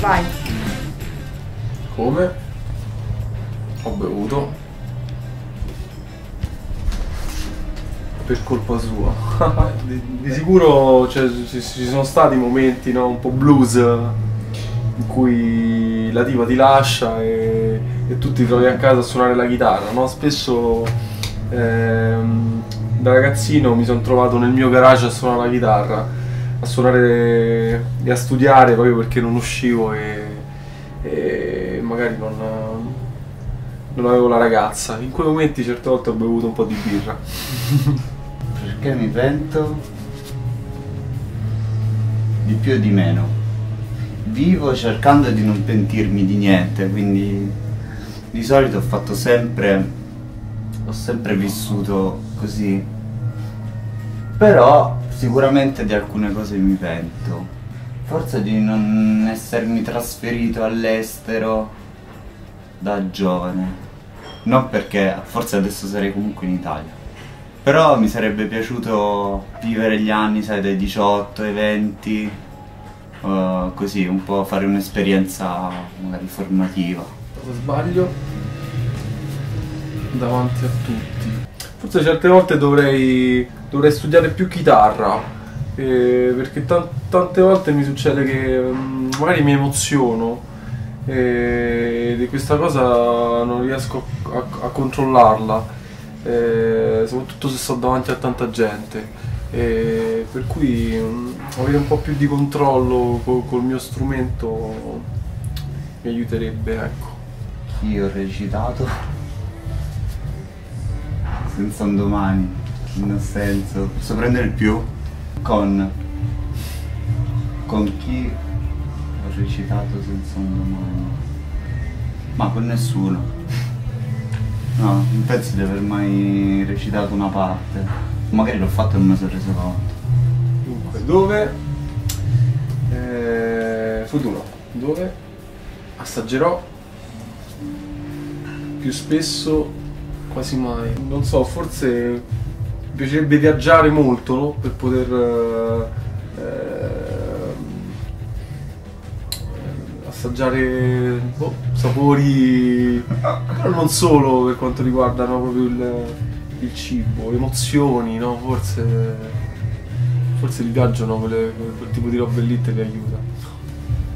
Vai. Come? Ho bevuto. Per colpa sua. di, di sicuro cioè, ci, ci sono stati momenti no, un po' blues in cui la diva ti lascia e, e tu ti trovi a casa a suonare la chitarra, no? Spesso ehm, da ragazzino mi sono trovato nel mio garage a suonare la chitarra, a suonare e a studiare proprio perché non uscivo e, e magari non, non avevo la ragazza. In quei momenti certe volte ho bevuto un po' di birra. Perché mi pento di più e di meno. Vivo cercando di non pentirmi di niente, quindi di solito ho fatto sempre, ho sempre vissuto così. Però sicuramente di alcune cose mi pento. Forse di non essermi trasferito all'estero da giovane. Non perché forse adesso sarei comunque in Italia. Però mi sarebbe piaciuto vivere gli anni, sai, dai 18 ai 20, uh, così, un po' fare un'esperienza magari formativa. Sbaglio davanti a tutti. Forse certe volte dovrei, dovrei studiare più chitarra, eh, perché tan- tante volte mi succede che mm, magari mi emoziono e di questa cosa non riesco a, a controllarla eh, soprattutto se sto davanti a tanta gente. Per cui mh, avere un po' più di controllo col, col mio strumento mi aiuterebbe, ecco. Io ho recitato senza un domani, nel senso, posso prendere il più con con chi ho recitato senza un domani, ma con nessuno. No, non penso di aver mai recitato una parte. Magari l'ho fatto e non mi sono reso conto. Dunque, dove? Eh, futuro. Dove assaggerò più spesso, quasi mai. Non so, forse mi piacerebbe viaggiare molto, no? Per poter eh, assaggiare boh, sapori, però non solo per quanto riguarda no, proprio il, il cibo, emozioni, no? Forse, forse il viaggio, no? Quelle- quel tipo di robe lì te li aiuta.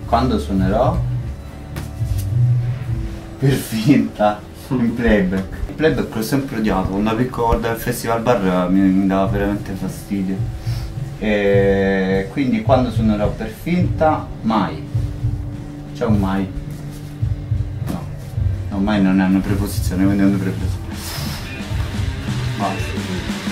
Quando suonerò? Per finta, in playback. Il playback l'ho sempre odiato, quando avevo ricordo il festival bar eh, mi, mi dava veramente fastidio. E quindi quando suonerò per finta, mai. C'è un mai. No. Ormai non è una preposizione, quindi è una preposizione. Basta.